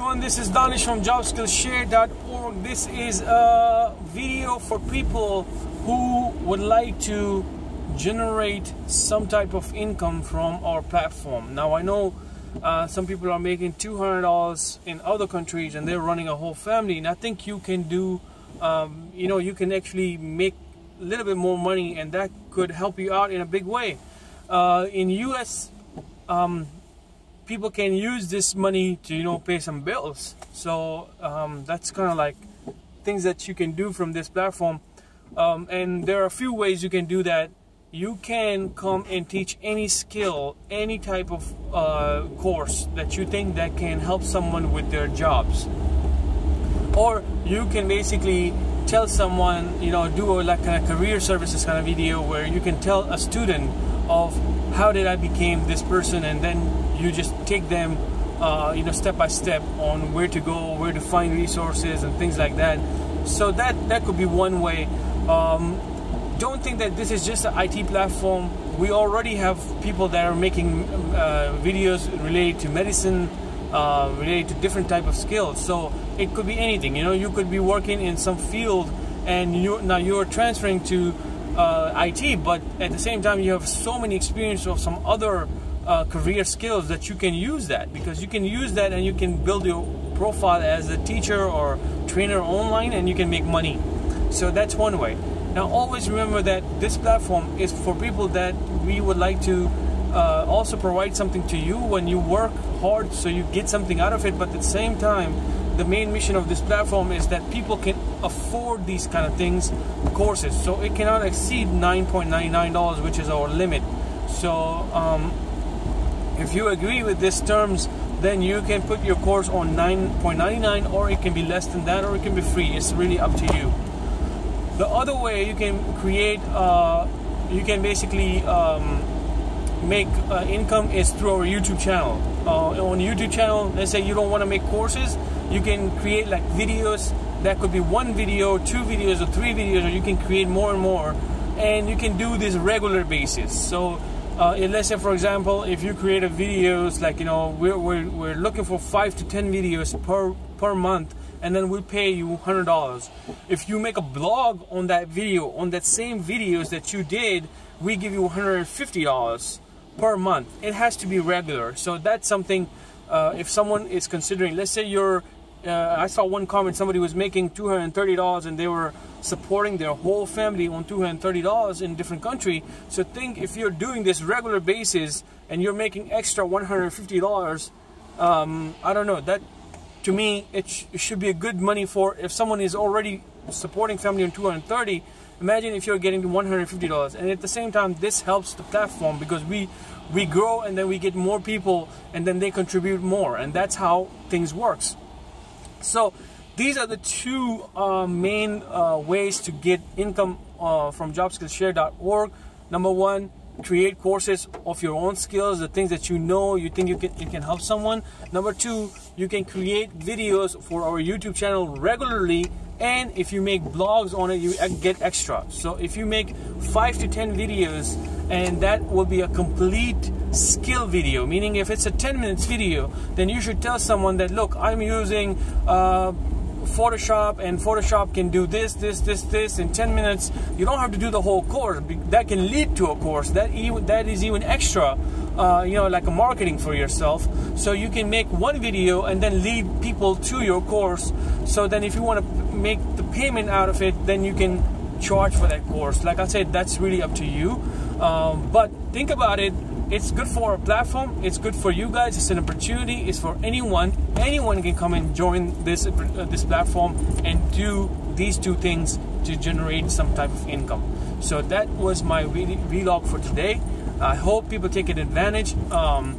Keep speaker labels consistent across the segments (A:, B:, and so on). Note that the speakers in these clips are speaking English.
A: everyone, this is Danish from JobSkillShare.org. This is a video for people who would like to generate some type of income from our platform. Now I know uh, some people are making $200 in other countries and they're running a whole family and I think you can do, um, you know, you can actually make a little bit more money and that could help you out in a big way. Uh, in US, um, people can use this money to you know pay some bills. So um, that's kind of like things that you can do from this platform. Um, and there are a few ways you can do that. You can come and teach any skill any type of uh, course that you think that can help someone with their jobs. Or you can basically tell someone you know do a like of career services kind of video where you can tell a student of how did I became this person and then you just take them uh, you know step by step on where to go where to find resources and things like that. So that that could be one way. Um, don't think that this is just an IT platform. We already have people that are making uh, videos related to medicine uh, related to different type of skills. So it could be anything. You know you could be working in some field and you now you're transferring to uh, IT but at the same time you have so many experience of some other uh, career skills that you can use that because you can use that and you can build your profile as a teacher or trainer online and you can make money. So that's one way. Now always remember that this platform is for people that we would like to uh, also provide something to you when you work hard so you get something out of it but at the same time the main mission of this platform is that people can afford these kind of things courses so it cannot exceed $9.99 which is our limit so um, if you agree with these terms, then you can put your course on 9.99 or it can be less than that or it can be free. It's really up to you. The other way you can create, uh, you can basically um, make uh, income is through our YouTube channel. Uh, on YouTube channel, let's say you don't want to make courses, you can create like videos. That could be one video, two videos, or three videos, or you can create more and more. And you can do this regular basis. So uh, let's say for example if you create a videos like you know we're, we're, we're looking for five to ten videos per per month and then we'll pay you hundred dollars. If you make a blog on that video on that same videos that you did we give you $150 per month. It has to be regular. So that's something uh, if someone is considering let's say you're uh, I saw one comment somebody was making $230 and they were supporting their whole family on $230 in a different country. So think if you're doing this regular basis and you're making extra $150 um, I don't know. That to me it, sh it, should be a good money for if someone is already supporting family on 230 imagine if you're getting $150 and at the same time this helps the platform because we we grow and then we get more people and then they contribute more. And that's how things works so these are the two uh, main uh, ways to get income uh, from jobskillshare.org. Number one, create courses of your own skills, the things that you know, you think you can, you can help someone. Number two, you can create videos for our YouTube channel regularly and if you make blogs on it you get extra so if you make five to ten videos and that will be a complete skill video meaning if it's a 10 minutes video then you should tell someone that look I'm using uh, Photoshop and Photoshop can do this, this, this, this in 10 minutes. You don't have to do the whole course. That can lead to a course. That even that is even extra, uh, you know, like a marketing for yourself. So you can make one video and then lead people to your course. So then if you want to make the payment out of it, then you can charge for that course. Like I said, that's really up to you. Um, but think about it it's good for our platform. It's good for you guys. It's an opportunity. It's for anyone. Anyone can come and join this uh, this platform and do these two things to generate some type of income. So that was my vlog for today. I hope people take advantage. Um,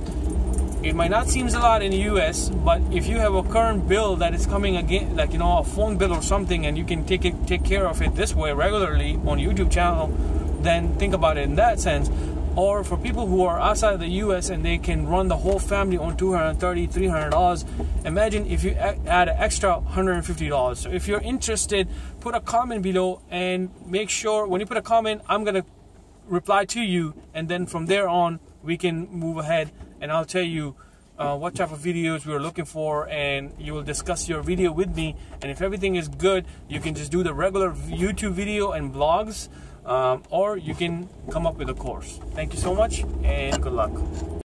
A: it might not seem a lot in the US, but if you have a current bill that is coming again, like you know a phone bill or something, and you can take it take care of it this way regularly on YouTube channel, then think about it in that sense. Or for people who are outside the US and they can run the whole family on 230 $300 imagine if you add an extra $150 so if you're interested put a comment below and make sure when you put a comment I'm gonna reply to you and then from there on we can move ahead and I'll tell you uh, what type of videos we are looking for and you will discuss your video with me. And if everything is good you can just do the regular youtube video and blogs um, or you can come up with a course. Thank you so much and good luck